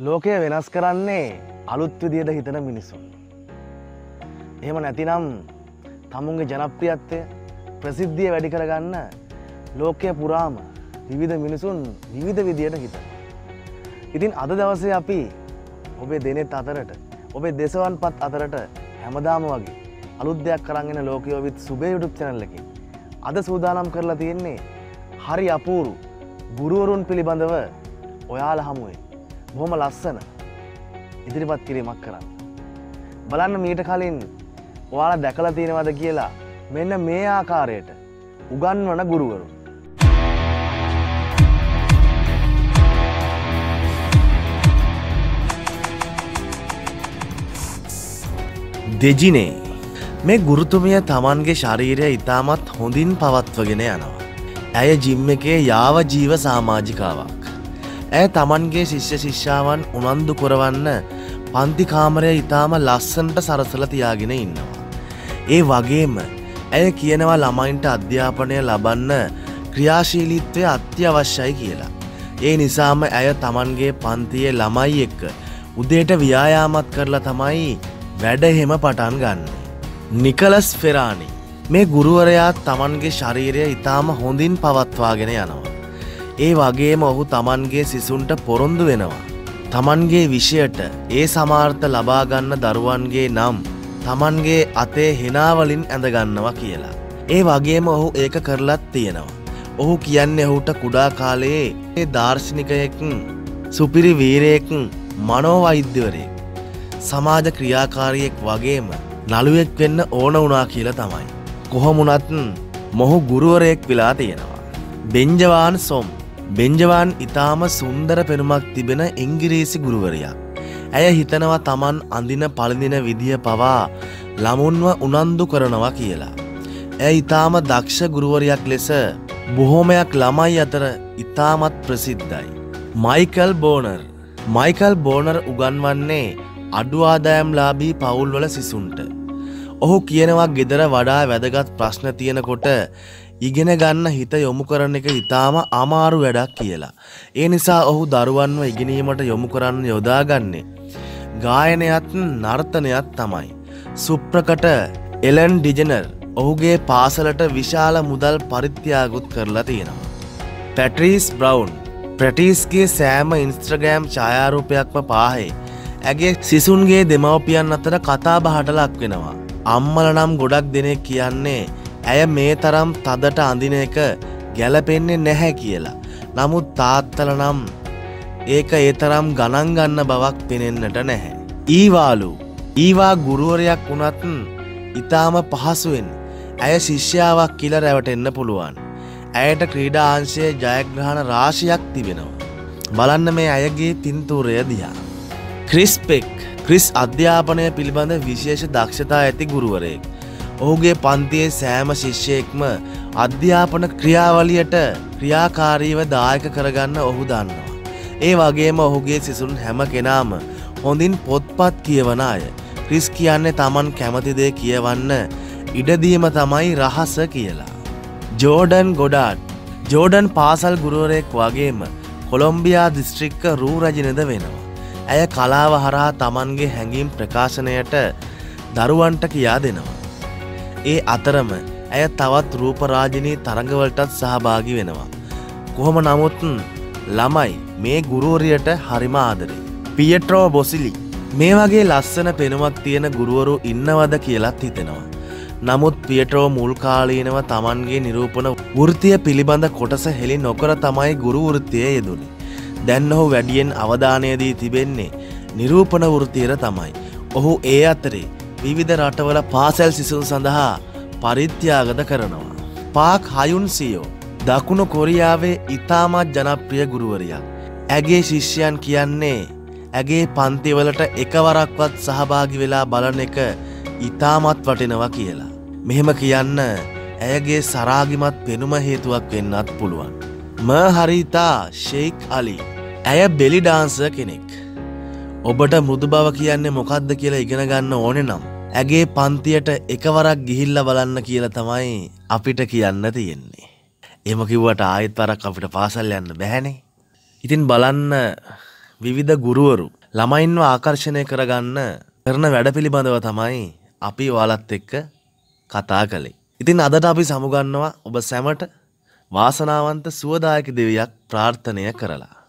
ලෝකය වෙනස් කරන්නේ අලුත් විදියට හිතන මිනිසුන්. එහෙම නැතිනම් තමුන්ගේ ජනප්‍රියත්වය ප්‍රසිද්ධිය වැඩි කරගන්න ලෝකය පුරාම විවිධ මිනිසුන් විවිධ විදියට හිත. ඉතින් අද දවසේ අපි ඔබේ දෙනෙත් අතරට ඔබේ දෙසවන් පත් අතරට හැමදාම වගේ අලුත් දෙයක් කරගෙන ලෝකයෝවිත් සුබේ යුටුප් චැනල්ලකින් අද සූදානම් කරලා තියෙන්නේ හරි අපූරු ගුරුවරුන් පිළිබඳව ඔයාල හමුවේ බොහොම ලස්සන ඉදිරිපත් කිරීමක් කරන්න. බලන්න මීට කලින් ඔයාලා දැකලා තියෙනවද කියලා මෙන්න මේ ආකාරයට උගන්වන ගුරුවරු. දෙජිනේ මේ ගුරුතුමිය තමන්ගේ ශරීරය ඉතාමත් හොඳින් පවත්වගෙන යනවා. ඇය ජිම් එකේ යාව ජීව සාමාජිකාවක්. ඇය තමන්ගේ ශිෂ්‍ය ශිෂ්‍යාවන් උනන්දු කොරවන්න පන්තිකාමරය ඉතාම ලස්සන්ට සරසල තියාගෙන ඉන්නවා. ඒ වගේම ඇය කියනවා ළමයින්ට අධ්‍යාපනය ලබන්න ක්‍රියාශීලීත්වය අත්‍යවශ්‍යයි කියලා. ඒ නිසාම ඇය තමන්ගේ පන්තියේ ළමයි එක්ක උදේට ව්‍යායාමත් කරලා තමයි වැඩහෙම පටන් ගන්න. නිකලස් ෆෙරානි මේ ගුරුවරයා තමන්ගේ ශරීරය ඉතාම හොඳින් පවත්වාගෙන යනවා. ඒ වගේම ඔහු තමන්ගේ සිසුන්ට පොරොන්දු වෙනවා. තමන්ගේ විෂයට ඒ සමාර්ථ ලබාගන්න දරුවන්ගේ නම් තමන්ගේ අතේ හෙනාවලින් ඇඳගන්නවා කියලා. ඒ වගේම ඔහු ඒක කරලත් තියෙනවා. ඔහු කියන්නේ ඔහුට කුඩා කාලයේ ඒ දර්ශනිකයකින් සුපිරි වීරයෙකින් මනෝවෛද්‍යවරයෙක් සමාජ ක්‍රියාකාරියෙක් වගේම නළුවෙක් වෙන්න ඕන වුණා කියලා තමයි. කොහොමුණත් මොහු ගුරුවරයෙක් වෙලා තියෙනවා. බෙන්ජවාන් සොම් බෙන්ජවාන් ඉතාම සුන්දර පෙනුමක් තිබෙන ඉංගිරීසි ගුරුවරයක්. ඇය හිතනවා තමන් අඳින පළඳින විදිහ පවා ළමුන්ව උනන්දු කරනවා කියලා. ඇය ඉතාම දක්ෂ ගුරුවරයක් ලෙස බොහෝමයක් ළමයි අතර ඉතාමත් ප්‍රසිද්ධයි. මයිකල් බෝනර් මයිකල් බෝනර් උගන්වන්නේ අඩු ආදායම්ලාබී පවුල්වල සිසුන්ට. ඔහු කියනවා ගෙදර වඩා වැදගත් ප්‍රශ්න තියෙනකොට ඉගෙන ගන්න හිත යොමු කරන එක ඉතාම අමාරු වැඩක් කියලා. ඒ නිසා ඔහු දරුවන්ව ඉගෙනීමට යොමු කරන්න යොදාගන්නේ. ගායනයත් නර්තනයක් තමයි. සුප්‍රකට එලන් ඩිජනර් ඔහුගේ පාසලට විශාල මුදල් පරිත්‍යාගුත් කරලා තියෙනවා. පැට්‍රීස් බ්‍රවන්් ප්‍රටිස්ගේ සෑම ඉන්ස්ත්‍රගෑම් ඡායාරූපයක්ම පාහේ ඇගේ සිසුන්ගේ දෙමවපියන් අතර කතා බහට ලක් වෙනවා. අම්මල නම් ගොඩක් දෙනෙක් කියන්නේ ඇය මේ තරම් තදට අඳින එක ගැලපෙන්නේ නැහැ කියලා. නමුත් තාත්තල නම් ඒක ඒ තරම් ගණන් ගන්න බවක් පෙනෙන්නට නැහැ. ඊවාලු ඊවා ගුරුවරයක් වුණත් ඉතාම පහසුවෙන් ඇය ශිෂ්‍යාවක් කියල රැවටෙන්න පුළුවන්. ඇයට ක්‍රීඩාංශයේ ජයග්‍රහණ රාශියක් තිබෙනවා. බලන්න මේ අයගේ පින්තූරය දිහා. ක්‍රිස්පෙක් ක්‍රිස් අධ්‍යාපනය පිළිබඳ විශේෂ දක්ෂතා ඇති ගුරුවරයෙක්. ඔහුගේ පන්තියේ සෑම ශිෂ්‍යයෙක්ම අධ්‍යාපන ක්‍රියාවලියට ක්‍රියාකාරීව දායක කරගන්න ඔහු දන්නවා. ඒ වගේම ඔහුගේ සිසුන් හැම කෙනාම හොඳින් පොත්පත් කියවන අය. ක්‍රිස් කියන්නේ තමන් කැමතිදේ කියවන්න ඉඩදීම තමයි රහස කියලා. ජෝඩන් ගොඩාට් ජෝඩන් පාසල් ගුරුවරයෙක් වගේම කොළොම්බියා දිස්ත්‍රික්ක රූ රජනද වෙනවා. ඇය කලාව හරහා තමන්ගේ හැඟීම් ප්‍රකාශනයට දරුවන්ට කියා දෙනවා. ඒ අතරම ඇය තවත් රූපරාජනී තරඟවලටත් සහභාගි වෙනවා. කොහොම නමුත්න් ළමයි මේ ගුරුවරියට හරිම ආදරේ. පියට්‍රෝ බොසිලි මේ වගේ ලස්සන පෙනුමක් තියෙන ගුරුවරු ඉන්නවද කියලත් හිතෙනවා. නමුත් පියට්‍රෝ මුල්කාලීනව තමන්ගේ නිරූපණ වෘතිය පිළිබඳ කොටස හෙළි නොකර තමයි ගුරු වෘත්තිය යෙදුණි. දැන් ඔහු වැඩියෙන් අවධානයදී තිබෙන්නේ නිරූපණ වෘතියර තමයි. ඔහු ඒ අතරේ විවිධ රටවල පාසැල් සිසුන් සඳහා පරිත්‍යාගද කරනවා. පාක් හයුන්සියෝ දකුණු කොරියාවේ ඉතාමත් ජනප්‍රිය ගුරුවරයක්. ඇගේ ශිෂ්‍යයන් කියන්නේ ඇගේ පන්තිවලට එකවරක්වත් සහභාගි වෙලා බලන එක ඉතාමත් වටිනවා කියලා. මෙහෙම කියන්න ඇයගේ සරාගිමත් පෙනුම හේතුවක් වෙන්නත් පුළුවන්. ම හරිතා ශෙයික් අලි ඇය බෙලි ඩාන්ස කෙනෙක්. ඔබට මෘදු බව කියන්නේ මොකක්ද කියලා ඉගෙන ගන්න ඕනෙ නම්. ඇගේ පන්තියට එකවරක් ගිහිල්ල බලන්න කියල තමයි අපිට කියන්න තියෙන්නේ. එම කිව්වට ආයෙත් වරක් අපිට පාසල් යන්න බැහැනේ. ඉතින් බලන්න විවිධ ගුරුවරු ළමයින්ව ආකර්ෂණය කරගන්න කරන වැඩ පිළිබඳව තමයි අපි ඔයාලත් එක්ක කතා කළේ. ඉතින් අදට අපි සමුගන්නවා ඔබ සැමට වාසනාවන්ත සුවදායක දෙවියක් ප්‍රාර්ථනය කරලා.